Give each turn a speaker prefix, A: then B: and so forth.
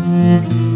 A: Mm-hmm.